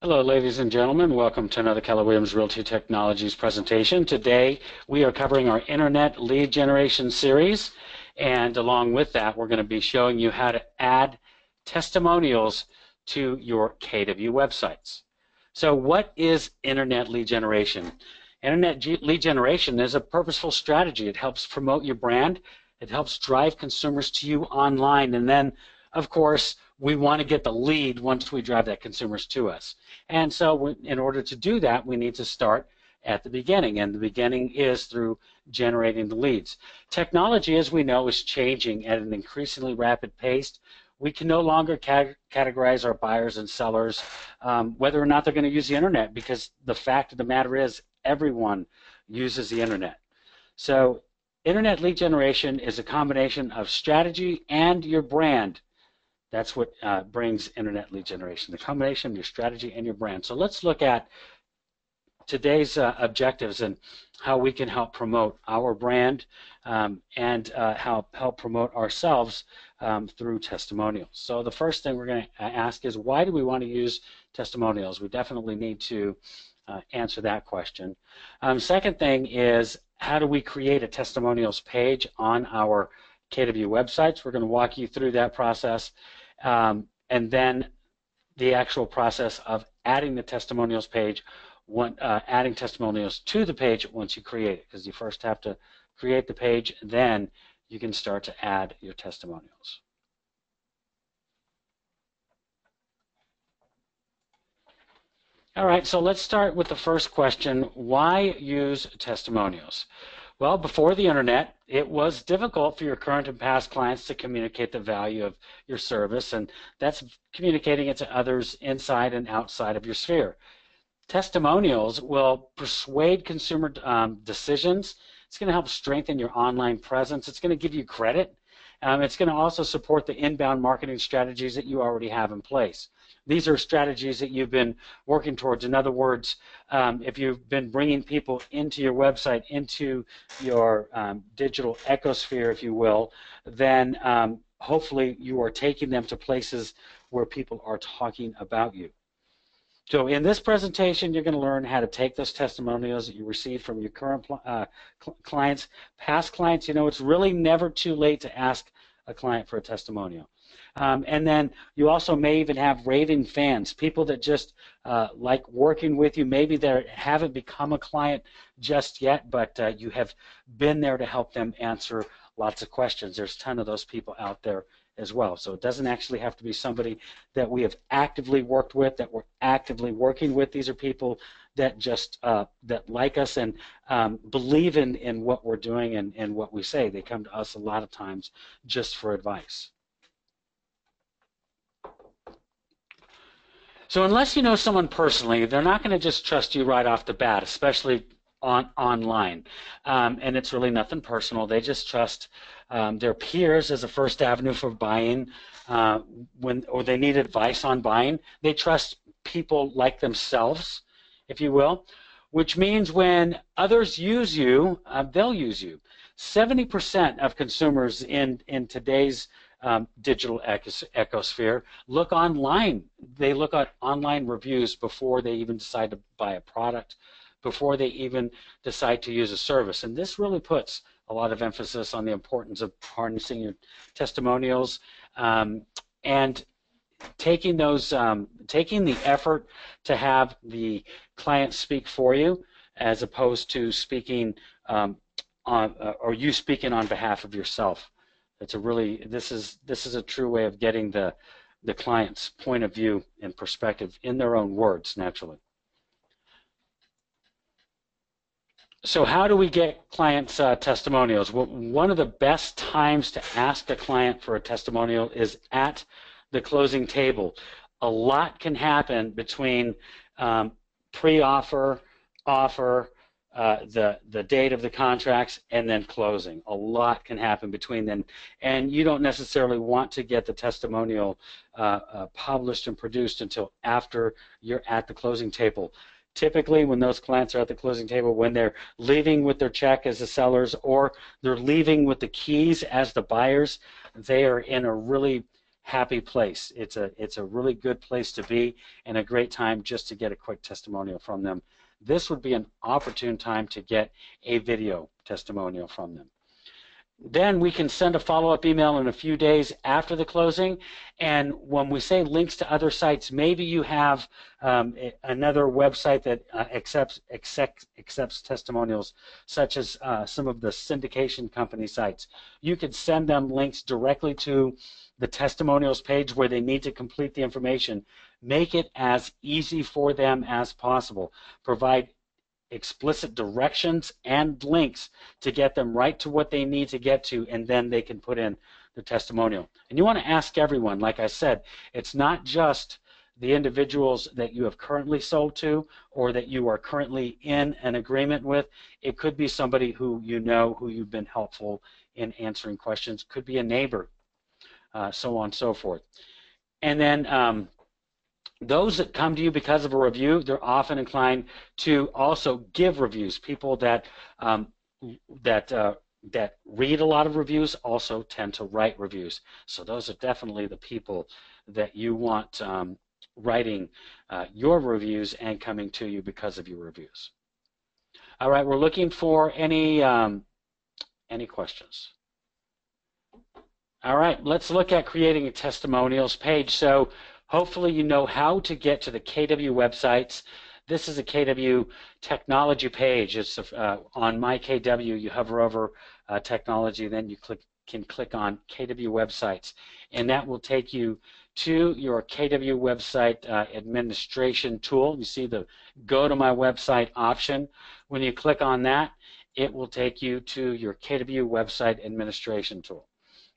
Hello, ladies and gentlemen. Welcome to another Keller Williams Realty Technologies presentation. Today, we are covering our Internet Lead Generation series, and along with that, we're going to be showing you how to add testimonials to your KW websites. So what is Internet Lead Generation? Internet lead generation is a purposeful strategy. It helps promote your brand. It helps drive consumers to you online. And then, of course, we want to get the lead once we drive that consumers to us. And so in order to do that, we need to start at the beginning. And the beginning is through generating the leads. Technology, as we know, is changing at an increasingly rapid pace. We can no longer categorize our buyers and sellers um, whether or not they're going to use the internet because the fact of the matter is everyone uses the internet. So internet lead generation is a combination of strategy and your brand. That's what uh, brings internet lead generation, the combination of your strategy and your brand. So let's look at today's uh, objectives and how we can help promote our brand um, and uh, help help promote ourselves um, through testimonials. So the first thing we're going to ask is why do we want to use testimonials? We definitely need to uh, answer that question. Um, second thing is how do we create a testimonials page on our KW websites? We're going to walk you through that process. Um, and then the actual process of adding the testimonials page, one, uh, adding testimonials to the page once you create it, because you first have to create the page, then you can start to add your testimonials. All right, so let's start with the first question. Why use testimonials? Well, before the internet, it was difficult for your current and past clients to communicate the value of your service, and that's communicating it to others inside and outside of your sphere. Testimonials will persuade consumer um, decisions. It's going to help strengthen your online presence. It's going to give you credit. Um, it's going to also support the inbound marketing strategies that you already have in place. These are strategies that you've been working towards. In other words, um, if you've been bringing people into your website, into your um, digital ecosphere, if you will, then um, hopefully you are taking them to places where people are talking about you. So in this presentation, you're going to learn how to take those testimonials that you receive from your current uh, clients, past clients. You know, it's really never too late to ask a client for a testimonial. Um, and then you also may even have raving fans, people that just uh, like working with you. Maybe they haven't become a client just yet, but uh, you have been there to help them answer lots of questions. There's a ton of those people out there as well. So it doesn't actually have to be somebody that we have actively worked with, that we're actively working with. These are people that just uh, that like us and um, believe in, in what we're doing and, and what we say. They come to us a lot of times just for advice. So unless you know someone personally, they're not going to just trust you right off the bat, especially on online. Um, and it's really nothing personal. They just trust um, their peers as a first avenue for buying uh, when or they need advice on buying. They trust people like themselves, if you will, which means when others use you, uh, they'll use you. 70% of consumers in, in today's um, digital ecosphere look online. They look at online reviews before they even decide to buy a product, before they even decide to use a service. And this really puts a lot of emphasis on the importance of harnessing your testimonials um, and taking those, um, taking the effort to have the client speak for you as opposed to speaking um, on, uh, or you speaking on behalf of yourself. It's a really this is this is a true way of getting the the client's point of view and perspective in their own words naturally. So how do we get clients uh, testimonials? Well, one of the best times to ask a client for a testimonial is at the closing table. A lot can happen between um, pre-offer, offer, uh, the the date of the contracts and then closing. A lot can happen between then, and you don't necessarily want to get the testimonial uh, uh, published and produced until after you're at the closing table. Typically, when those clients are at the closing table, when they're leaving with their check as the sellers or they're leaving with the keys as the buyers, they are in a really happy place. It's a it's a really good place to be and a great time just to get a quick testimonial from them. This would be an opportune time to get a video testimonial from them. Then we can send a follow-up email in a few days after the closing. And when we say links to other sites, maybe you have um, another website that uh, accepts, accepts, accepts testimonials, such as uh, some of the syndication company sites. You could send them links directly to the testimonials page where they need to complete the information. Make it as easy for them as possible. Provide explicit directions and links to get them right to what they need to get to, and then they can put in the testimonial. And you want to ask everyone, like I said, it's not just the individuals that you have currently sold to or that you are currently in an agreement with. It could be somebody who you know, who you've been helpful in answering questions, could be a neighbor, uh, so on and so forth. And then um, those that come to you because of a review, they're often inclined to also give reviews. People that um, that uh, that read a lot of reviews also tend to write reviews. So those are definitely the people that you want um, writing uh, your reviews and coming to you because of your reviews. All right, we're looking for any um, any questions. All right, let's look at creating a testimonials page. So Hopefully you know how to get to the KW websites. This is a KW technology page. It's uh, on my KW. You hover over uh, technology, then you click can click on KW websites, and that will take you to your KW website uh, administration tool. You see the go to my website option. When you click on that, it will take you to your KW website administration tool.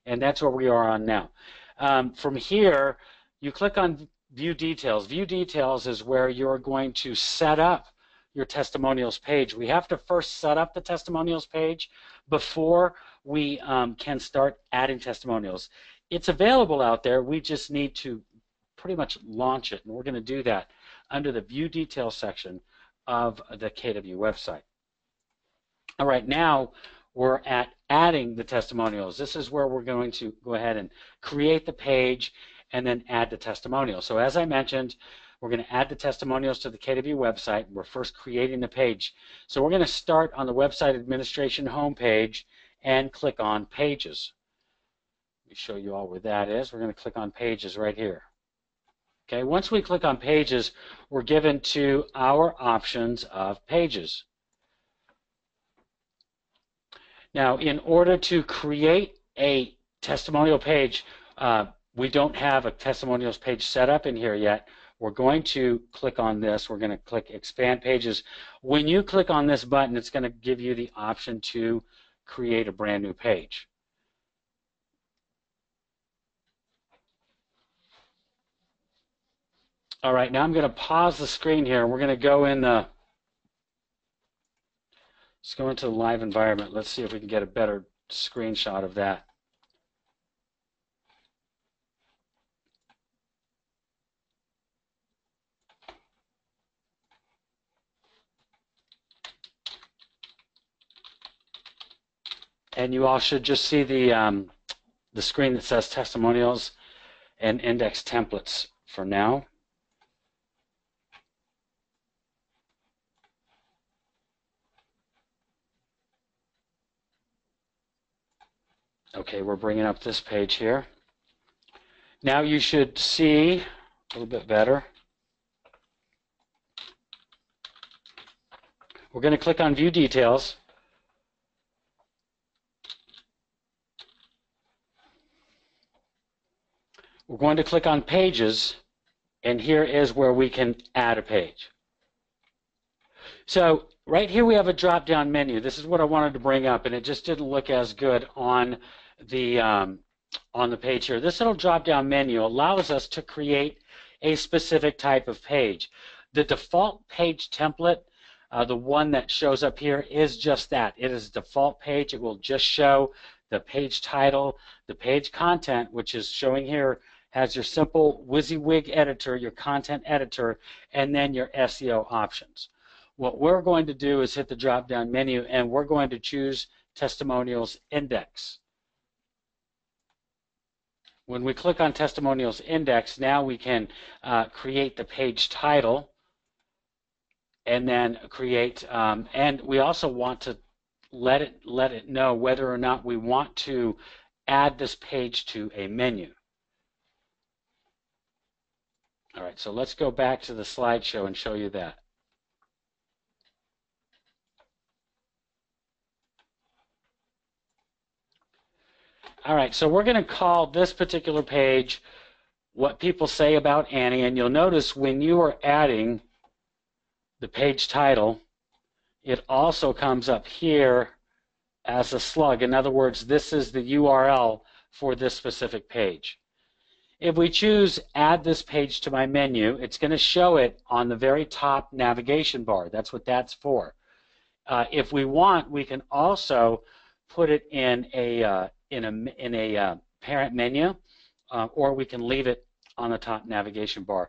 And that's where we are on now. Um, from here, you click on View Details. View Details is where you're going to set up your testimonials page. We have to first set up the testimonials page before we um, can start adding testimonials. It's available out there. We just need to pretty much launch it, and we're going to do that under the View Details section of the KW website. All right, now we're at adding the testimonials. This is where we're going to go ahead and create the page and then add the testimonial. So as I mentioned, we're going to add the testimonials to the KW website. We're first creating the page. So we're going to start on the website administration homepage and click on pages. Let me show you all where that is. We're going to click on pages right here. Okay, once we click on pages, we're given to our options of pages. Now, in order to create a testimonial page, uh, we don't have a testimonials page set up in here yet. We're going to click on this. We're going to click expand pages. When you click on this button, it's going to give you the option to create a brand new page. All right, now I'm going to pause the screen here. We're going to go in the, let's go into the live environment. Let's see if we can get a better screenshot of that. And you all should just see the um, the screen that says testimonials and index templates for now. Okay, we're bringing up this page here. Now you should see a little bit better. We're going to click on View Details. We're going to click on Pages, and here is where we can add a page. So right here we have a drop-down menu. This is what I wanted to bring up, and it just didn't look as good on the um, on the page here. This little drop-down menu allows us to create a specific type of page. The default page template, uh, the one that shows up here, is just that. It is a default page. It will just show the page title, the page content, which is showing here has your simple WYSIWYG editor, your content editor, and then your SEO options. What we're going to do is hit the drop-down menu, and we're going to choose Testimonials Index. When we click on Testimonials Index, now we can uh, create the page title and then create, um, and we also want to let it, let it know whether or not we want to add this page to a menu. All right, so let's go back to the slideshow and show you that. All right, so we're going to call this particular page what people say about Annie, and you'll notice when you are adding the page title, it also comes up here as a slug. In other words, this is the URL for this specific page. If we choose add this page to my menu, it's going to show it on the very top navigation bar. That's what that's for. Uh, if we want, we can also put it in a uh, in a in a uh, parent menu, uh, or we can leave it on the top navigation bar.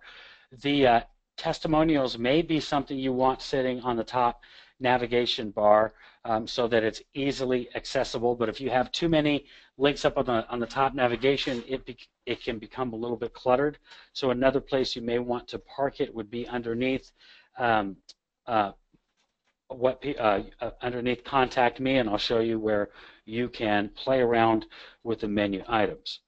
The uh, testimonials may be something you want sitting on the top navigation bar um, so that it's easily accessible. But if you have too many links up on the on the top navigation, it be, it can become a little bit cluttered. So another place you may want to park it would be underneath um, uh, what uh, uh, underneath contact me and I'll show you where you can play around with the menu items.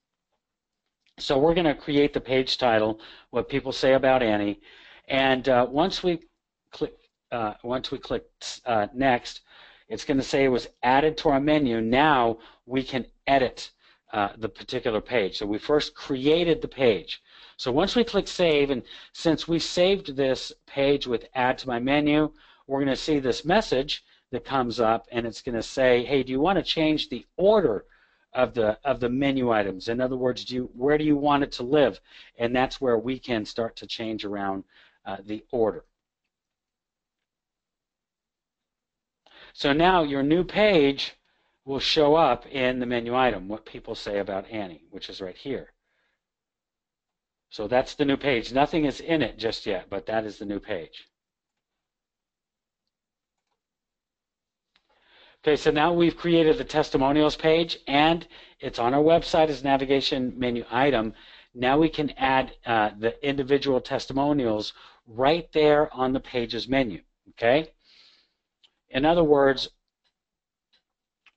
So we're going to create the page title, what people say about Annie, and uh, once we click uh, once we click uh, next, it's going to say it was added to our menu. Now we can edit uh, the particular page. So we first created the page. So once we click save, and since we saved this page with add to my menu, we're going to see this message that comes up and it's going to say, hey, do you want to change the order of the of the menu items? In other words, do you, where do you want it to live? And that's where we can start to change around uh, the order. So now your new page will show up in the menu item, what people say about Annie, which is right here. So that's the new page. Nothing is in it just yet, but that is the new page. Okay, so now we've created the testimonials page and it's on our website as navigation menu item. Now we can add uh, the individual testimonials right there on the pages menu, okay? In other words,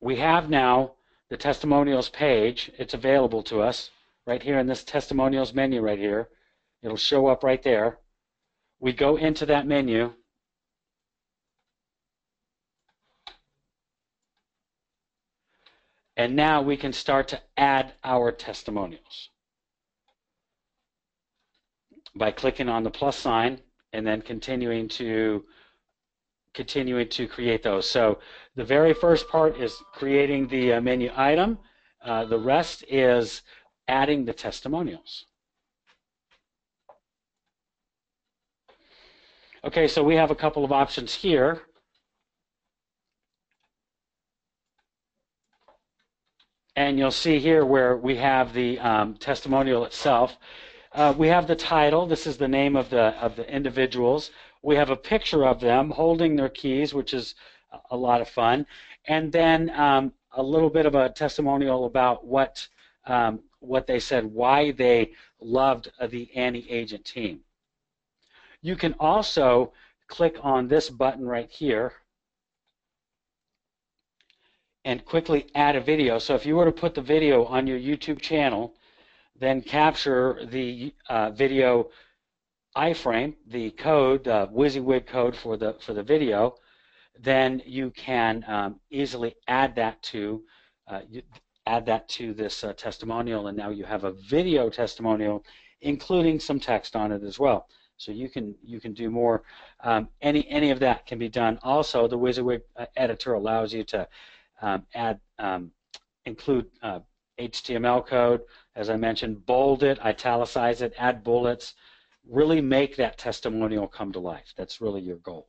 we have now the testimonials page. It's available to us right here in this testimonials menu right here. It'll show up right there. We go into that menu And now we can start to add our testimonials by clicking on the plus sign and then continuing to continuing to create those. So the very first part is creating the uh, menu item. Uh, the rest is adding the testimonials. Okay, so we have a couple of options here. And you'll see here where we have the um, testimonial itself. Uh, we have the title. This is the name of the of the individuals. We have a picture of them holding their keys, which is a lot of fun. And then um, a little bit of a testimonial about what um, what they said, why they loved the Annie Agent team. You can also click on this button right here and quickly add a video. So if you were to put the video on your YouTube channel, then capture the uh, video iframe, the code, the uh, WYSIWYG code for the for the video, then you can um, easily add that to uh, add that to this uh, testimonial, and now you have a video testimonial, including some text on it as well. So you can you can do more. Um, any any of that can be done. Also, the WYSIWYG uh, editor allows you to um, add um, include uh, HTML code, as I mentioned, bold it, italicize it, add bullets, really make that testimonial come to life. That's really your goal.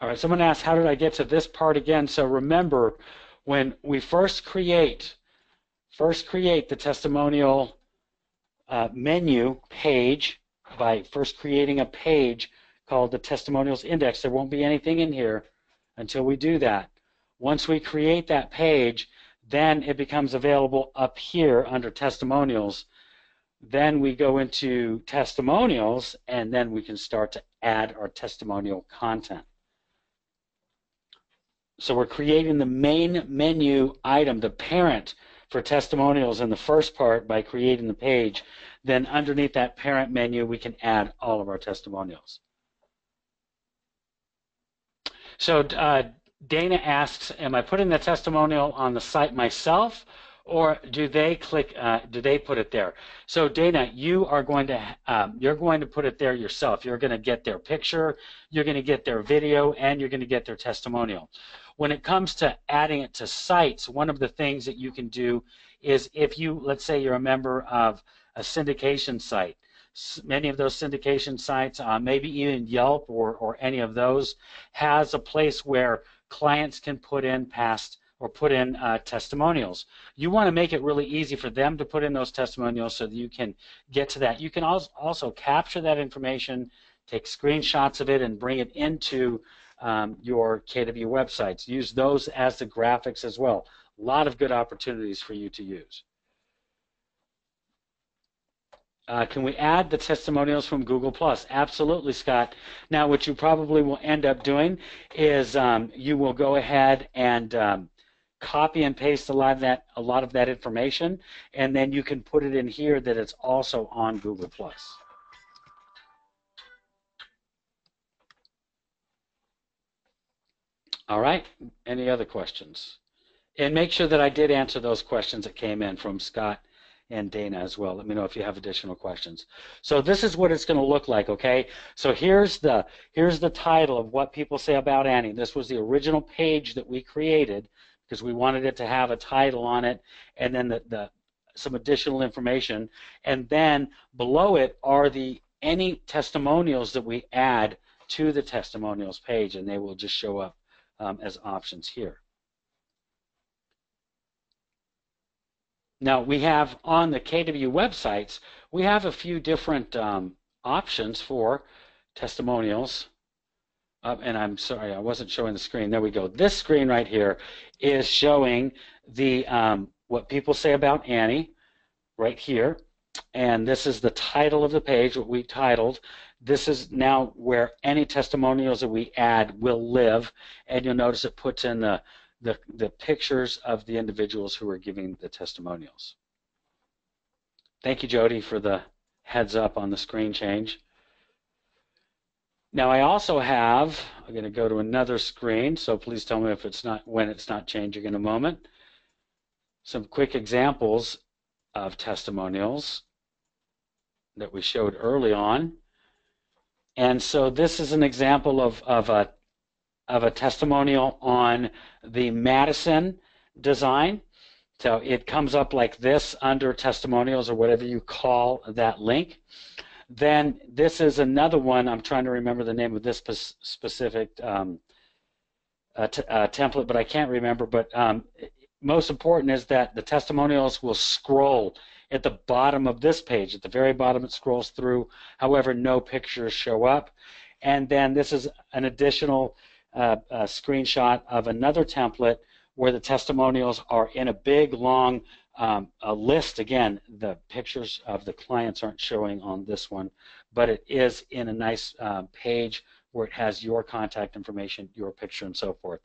All right, someone asked, how did I get to this part again? So remember, when we first create, first create the testimonial uh, menu page by first creating a page called the testimonials index. There won't be anything in here until we do that. Once we create that page, Then it becomes available up here under testimonials. Then we go into testimonials and then we can start to add our testimonial content. So we're creating the main menu item, the parent for testimonials in the first part by creating the page. Then underneath that parent menu, we can add all of our testimonials. So uh, Dana asks, am I putting the testimonial on the site myself or do they click, uh, do they put it there? So Dana, you are going to, um, you're going to put it there yourself. You're going to get their picture, you're going to get their video, and you're going to get their testimonial. When it comes to adding it to sites, one of the things that you can do is if you, let's say you're a member of a syndication site, many of those syndication sites, uh, maybe even Yelp or, or any of those, has a place where clients can put in past or put in uh, testimonials. You want to make it really easy for them to put in those testimonials so that you can get to that. You can also, also capture that information, take screenshots of it, and bring it into um, your KW websites. Use those as the graphics as well. A lot of good opportunities for you to use. Uh, can we add the testimonials from Google Plus? Absolutely, Scott. Now, what you probably will end up doing is um, you will go ahead and um, copy and paste a lot of that a lot of that information, and then you can put it in here that it's also on Google Plus. All right. Any other questions? And make sure that I did answer those questions that came in from Scott and Dana as well. Let me know if you have additional questions. So this is what it's going to look like, okay? So here's the here's the title of what people say about Annie. This was the original page that we created because we wanted it to have a title on it and then the, the some additional information. And then below it are the any testimonials that we add to the testimonials page and they will just show up um, as options here. Now we have on the KW websites, we have a few different um, options for testimonials. And I'm sorry, I wasn't showing the screen. There we go. This screen right here is showing the um, what people say about Annie right here. And this is the title of the page, what we titled. This is now where any testimonials that we add will live. And you'll notice it puts in the the, the pictures of the individuals who are giving the testimonials. Thank you, Jody, for the heads up on the screen change. Now I also have, I'm going to go to another screen, so please tell me if it's not when it's not changing in a moment. Some quick examples of testimonials that we showed early on. And so this is an example of, of a of a testimonial on the Madison design. So it comes up like this under testimonials or whatever you call that link. Then this is another one. I'm trying to remember the name of this specific um, uh, uh, template, but I can't remember. But um, most important is that the testimonials will scroll at the bottom of this page. At the very bottom, it scrolls through. However, no pictures show up. And then this is an additional uh, screenshot of another template where the testimonials are in a big, long um, a list. Again, the pictures of the clients aren't showing on this one, but it is in a nice uh, page where it has your contact information, your picture, and so forth.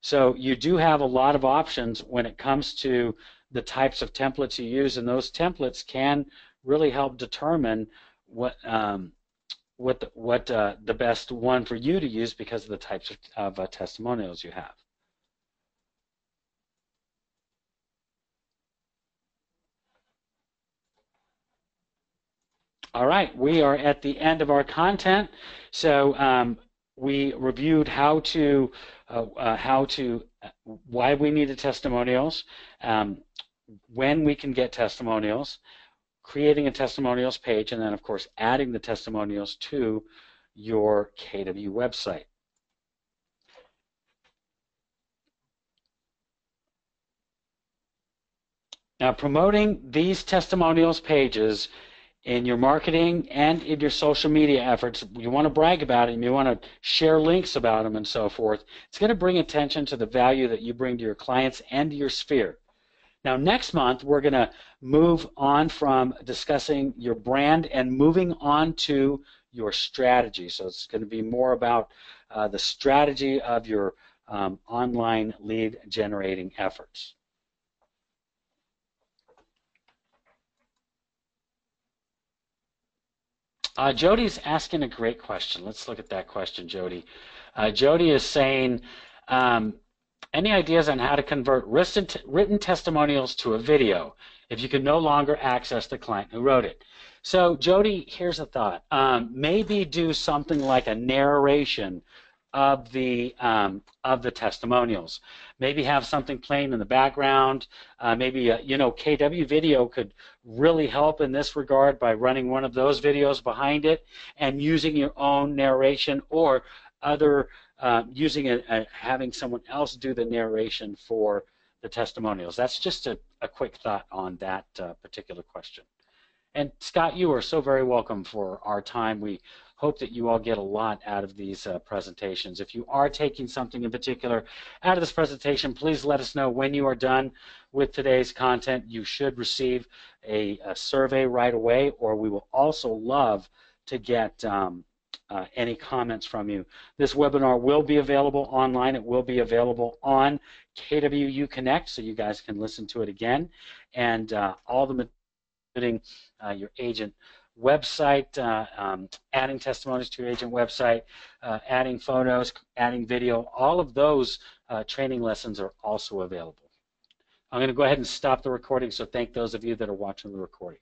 So you do have a lot of options when it comes to the types of templates you use, and those templates can really help determine what um, what the, what uh, the best one for you to use because of the types of, of uh, testimonials you have. All right, we are at the end of our content. So um, we reviewed how to uh, uh how to uh, why we needed testimonials, um, when we can get testimonials, creating a testimonials page, and then, of course, adding the testimonials to your KW website. Now, promoting these testimonials pages in your marketing and in your social media efforts, you want to brag about them, you want to share links about them and so forth. It's going to bring attention to the value that you bring to your clients and to your sphere. Now, next month, we're going to move on from discussing your brand and moving on to your strategy. So it's going to be more about uh, the strategy of your um, online lead generating efforts. Uh, Jody's asking a great question. Let's look at that question, Jody. Uh, Jody is saying, um, any ideas on how to convert written testimonials to a video if you can no longer access the client who wrote it? So, Jody, here's a thought. Um, maybe do something like a narration of the um, of the testimonials. Maybe have something playing in the background. Uh, maybe uh, you know KW video could really help in this regard by running one of those videos behind it and using your own narration or other uh, using a, a, having someone else do the narration for the testimonials. That's just a, a quick thought on that uh, particular question. And Scott, you are so very welcome for our time. We hope that you all get a lot out of these uh, presentations. If you are taking something in particular out of this presentation, please let us know when you are done with today's content. You should receive a, a survey right away, or we will also love to get um, uh, any comments from you. This webinar will be available online. It will be available on KWU Connect, so you guys can listen to it again. And uh, all the including uh, your agent website, uh, um, adding testimonies to your agent website, uh, adding photos, adding video, all of those uh, training lessons are also available. I'm going to go ahead and stop the recording, so thank those of you that are watching the recording.